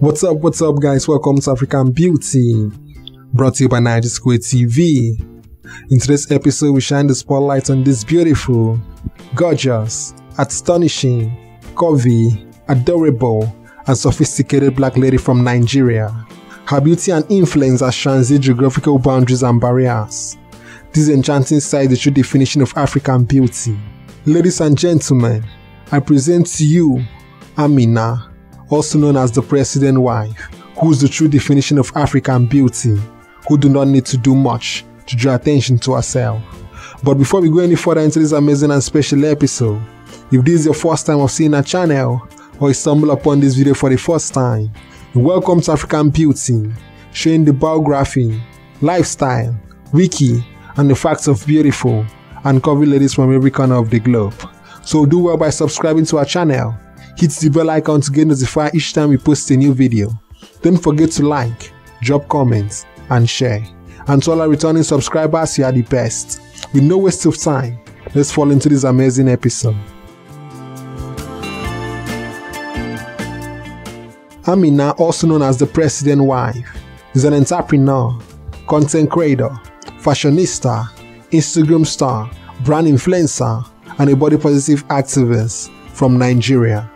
What's up, what's up, guys? Welcome to African Beauty, brought to you by 9jasquare TV. In today's episode, we shine the spotlight on this beautiful, gorgeous, astonishing, curvy, adorable, and sophisticated black lady from Nigeria. Her beauty and influence has transcended geographical boundaries and barriers. This enchanting sight is the true definition of African beauty. Ladies and gentlemen, I present to you Ameenah also known as the president wife, who is the true definition of African beauty, who do not need to do much to draw attention to herself. But before we go any further into this amazing and special episode, if this is your first time of seeing our channel, or you stumble upon this video for the first time, welcome to African Beauty, showing the biography, lifestyle, wiki, and the facts of beautiful and curvy ladies from every corner of the globe. So do well by subscribing to our channel Hit the bell icon to get notified each time we post a new video. Don't forget to like, drop comments, and share. And to all our returning subscribers, you are the best. With no waste of time, let's fall into this amazing episode. Ameenah, also known as the President Wife, is an entrepreneur, content creator, fashionista, Instagram star, brand influencer, and a body positive activist from Nigeria.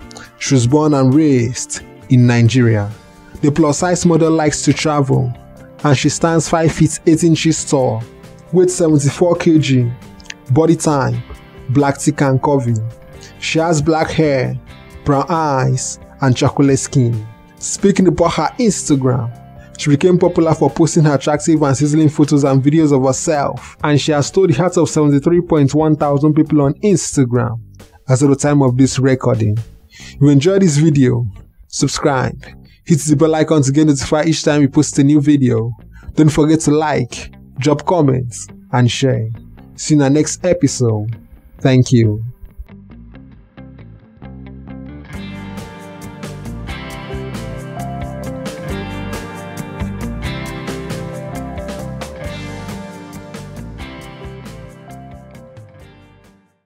She was born and raised in Nigeria. The plus size model likes to travel and she stands 5 feet 8 inches tall, weight 74 kg, body type, black thick and curvy. She has black hair, brown eyes, and chocolate skin. Speaking about her Instagram, she became popular for posting her attractive and sizzling photos and videos of herself, and she has stole the hearts of 73.1 thousand people on Instagram as of the time of this recording. If you enjoyed this video, subscribe, hit the bell icon to get notified each time we post a new video. Don't forget to like, drop comments, and share. See you in our next episode. Thank you.